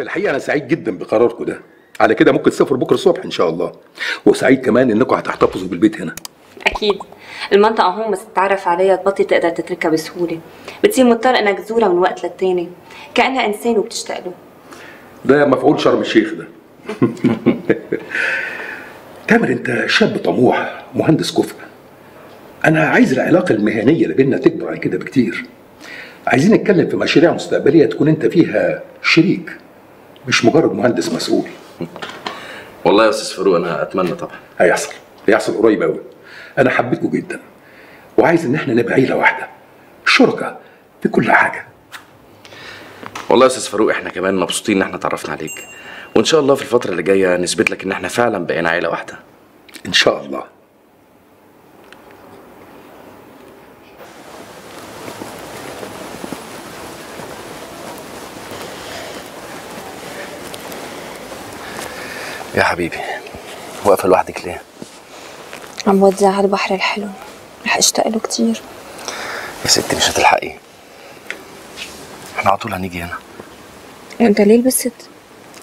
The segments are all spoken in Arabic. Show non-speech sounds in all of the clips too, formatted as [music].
في الحقيقة أنا سعيد جدا بقراركم ده. على كده ممكن تسافروا بكرة الصبح إن شاء الله. وسعيد كمان إنكم هتحتفظوا بالبيت هنا. أكيد. المنطقة هون بس تتعرف عليها تبطي تقدر تتركها بسهولة. بتصير مضطر إنك تزورها من وقت للتاني. كأنها إنسان وبتشتاق له. ده مفعول شرم الشيخ ده. [laughs] تامر أنت شاب طموح مهندس كفء. أنا عايز العلاقة المهنية اللي بيننا تكبر عن كده بكتير. عايزين نتكلم في مشاريع مستقبلية تكون أنت فيها شريك. مش مجرد مهندس مسؤول. والله يا أستاذ فاروق أنا أتمنى طبعا. هيحصل هيحصل قريب قوي أنا حبيتكم جدا وعايز إن إحنا نبقى عيلة واحدة شركاء في كل حاجة. والله يا أستاذ فاروق إحنا كمان مبسوطين إن إحنا اتعرفنا عليك. وإن شاء الله في الفترة اللي جاية نثبت لك إن إحنا فعلا بقينا عيلة واحدة. إن شاء الله. يا حبيبي واقفة لوحدك ليه؟ عم ودع على البحر الحلو رح أشتاق له كتير. يا ستي مش هتلحقي. إحنا على طول هنيجي هنا. وانت ليه لبست؟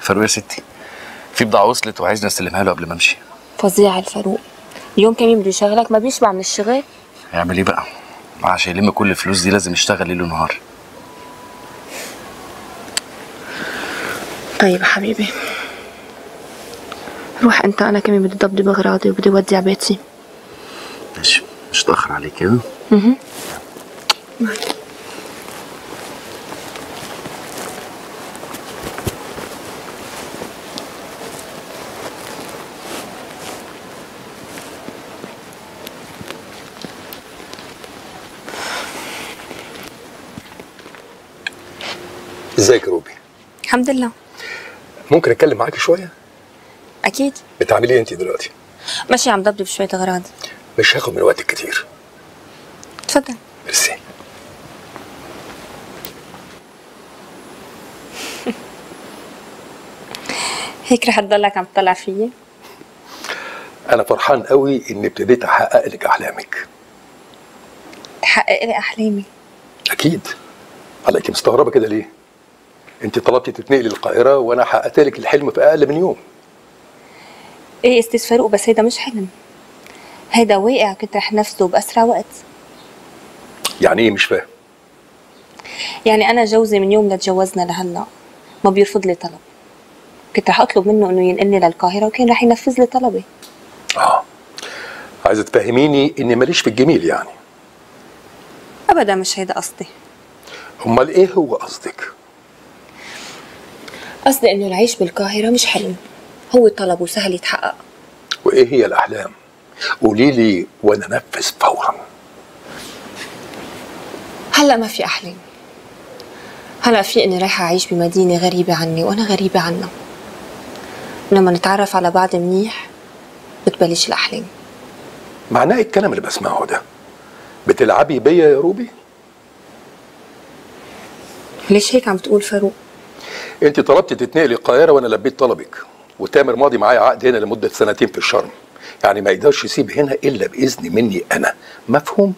فاروق يا ستي في بضاعة وصلت وعايزني أستلمها له قبل ما أمشي. فظيع الفاروق. اليوم كمان بده يشغلك ما بيشبع من الشغل؟ هيعمل إيه بقى؟ عشان يلم كل الفلوس دي لازم يشتغل ليل ونهار. طيب حبيبي. روح أنت أنا كمان بدي ضبط باغراضي وبدي أودع بيتي. ماشي. مش هتاخر عليك كده أها ازيك يا روبي؟ الحمد لله. ممكن أتكلم معاكي شوية؟ أكيد. بتعملي إيه انت دلوقتي؟ ماشي عم ضبط بشويه اغراض مش هاخد من وقتك كتير. تفضل ميرسي. [laughs] هيك رح تضلك عم تطلع فيي. أنا فرحان قوي إني ابتديت أحقق لك أحلامك. تحقق لي أحلامي؟ أكيد. عليك مستغربة كده ليه؟ أنت طلبتي تتنقلي القاهره وأنا حققت لك الحلم في أقل من يوم. إيه أستاذ فاروق؟ بس هيدا مش حلم. هيدا واقع كنت رح نفذه بأسرع وقت. يعني إيه مش فاهم؟ يعني أنا جوزي من يوم ما تجوزنا لهلا ما بيرفض لي طلب. كنت رح أطلب منه إنه ينقلني للقاهرة وكان رح ينفذ لي طلبي. آه. عايزه تفهميني إني ماليش في الجميل يعني. ابدا مش هيدا قصدي. أمال إيه هو قصدك؟ قصدي إنه العيش بالقاهرة مش حلم. هو طلب وسهل يتحقق. وإيه هي الأحلام؟ قولي لي وأنا انفذ فورا. هلا ما في أحلام. هلا في إني رايحة أعيش بمدينة غريبة عني وأنا غريبة عنها لما نتعرف على بعض منيح بتبلش الأحلام. معناه الكلام اللي بسمعه ده. بتلعبي بيا يا روبي؟ ليش هيك عم تقول فاروق؟ انت طلبتي تتنقلي القاهرة وأنا لبيت طلبك. وتامر ماضي معايا عقد هنا لمدة سنتين في الشرم. يعني ما يقدرش يسيب هنا إلا بإذن مني أنا. مفهوم؟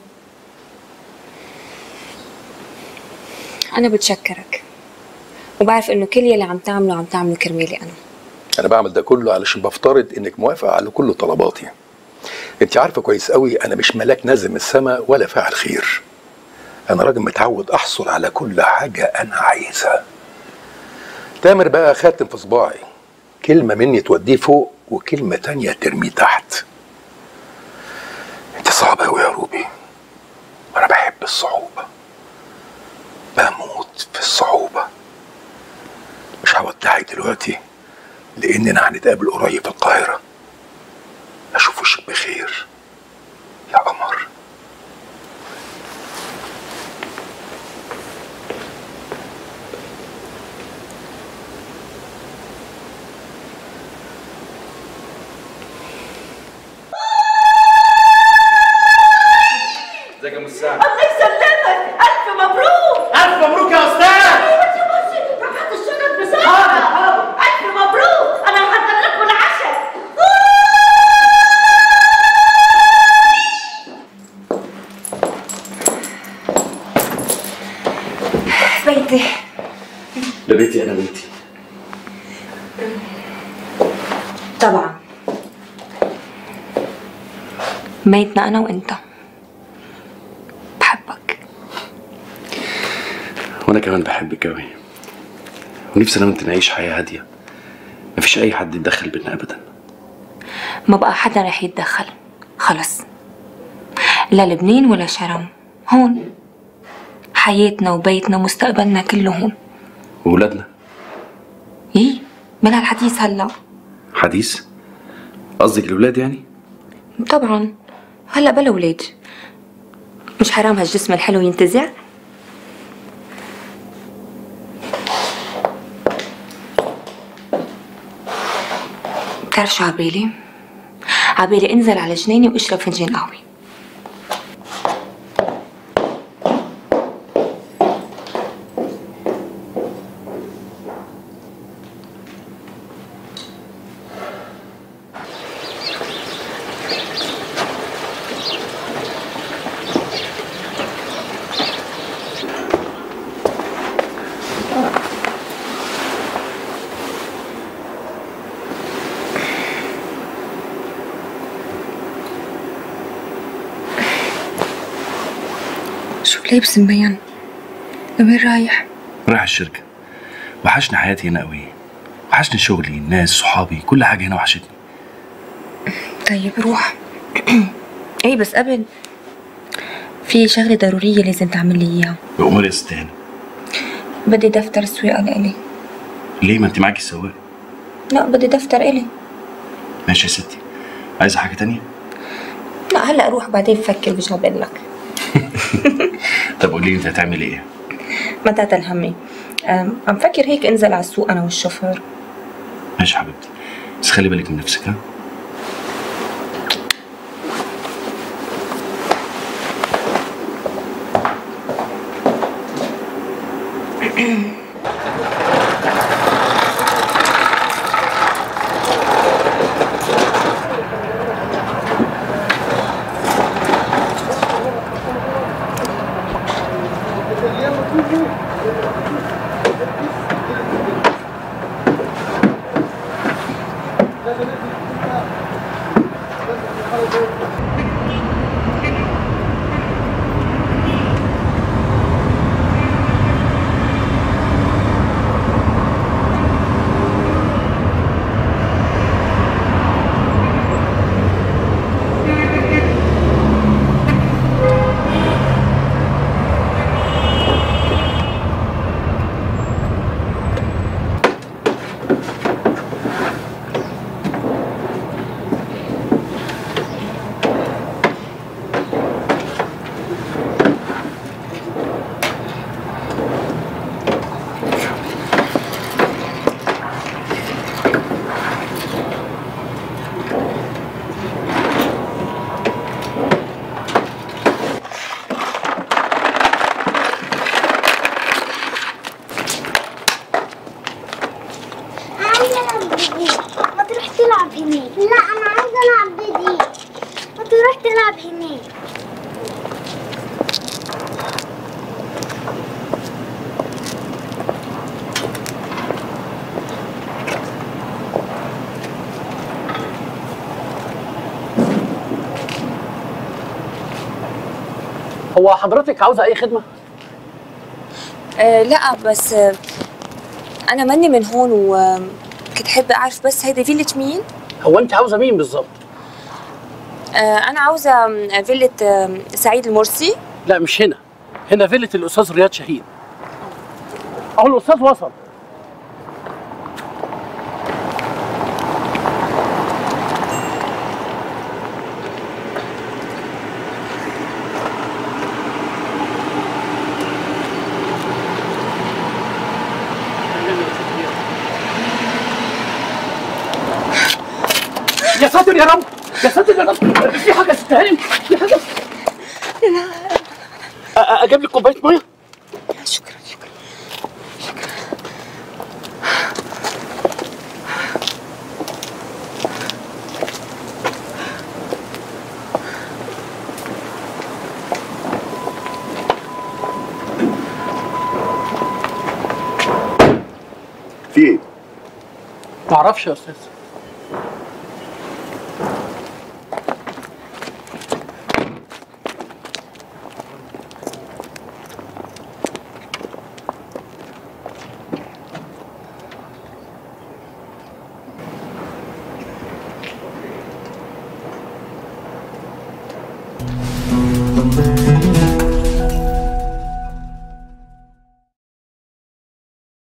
أنا بتشكرك. وبعرف إنه كل يلي عم تعمله عم تعمله كرمالي أنا. أنا بعمل ده كله علشان بفترض إنك موافقه على كل طلباتي. أنت عارفة كويس قوي أنا مش ملاك نازل من السماء ولا فاعل خير. أنا راجل متعود أحصل على كل حاجة أنا عايزها. تامر بقى خاتم في صباعي. كلمة مني توديه فوق وكلمة تانية ترميه تحت. انت صعبه قوي يا روبي. وأنا بحب الصعوبة. بموت في الصعوبة. مش هودعك دلوقتي لأننا هنتقابل قريب في القاهرة. أشوف وشك بخير يا قمر يا مساعد الله يسلمك. ألف مبروك. ألف مبروك يا أستاذ. روح الشنط بسرعة. ألف مبروك. أنا محضر لكم العشاء. بيتي. ده بيتي أنا بيتي. طبعا. ميتنا أنا وإنت بحبك وأنا كمان بحبك قوي ونفسي أنا وأنت نعيش حياة هادية. مفيش أي حد يتدخل بينا ابدا. ما بقى حدا رح يتدخل. خلص لا لبنان ولا شرم. هون. حياتنا وبيتنا ومستقبلنا كله هون وولادنا. إيه؟ بلا الحديث هلا؟ حديث؟ قصدك الأولاد يعني؟ طبعا. هلا بلا ولاد مش حرام هالجسم الحلو ينتزع؟ بتعرف شو عبالي؟ عبالي انزل على جنيني واشرب فنجان قهوة شو لابس مبين؟ لوين رايح؟ رايح الشركة. وحشني حياتي هنا قوي وحشني شغلي الناس صحابي كل حاجة هنا وحشتني. طيب روح. [clears throat] إيه بس قبل في شغلة ضرورية لازم تعمل لي إياها. بأمور يا ست هانم بدي دفتر سواقة لإلي ليه؟ ما أنت معاكي السواق لا بدي دفتر إلي. ماشي يا ستي. عايزة حاجة تانية؟ لا هلأ روح بعدين بفكر بقول لك. [laughs] طب قولي لي انت هتعملي إيه؟ ما تعتل همي عم فكر هيك انزل على السوق أنا والشوفير. ماشي حبيبتي. بس خلي بالك من نفسك ها؟ [clears throat] عايزة ألعب بدي ما تروح تلعب هناك. لا أنا عايزة ألعب بدي ما تروح تلعب هناك. هو حضرتك عاوزة أي خدمة؟ أه لا بس أه أنا ماني من هون وكنت حابة أعرف بس هيدي فيلة مين؟ هو أنت عاوزة مين بالظبط أه أنا عاوزة أم، فيلة أم، سعيد المرسي. لا مش هنا. هنا فيلة الأستاذ رياض شاهين أهو الأستاذ وصل. يا ساتر يا رب يا ساتر يا رب. في حاجة تستاهل في حاجة؟ أجيب لك كوباية مية؟ شكرا شكرا. في إيه؟ ما أعرفش يا أستاذ.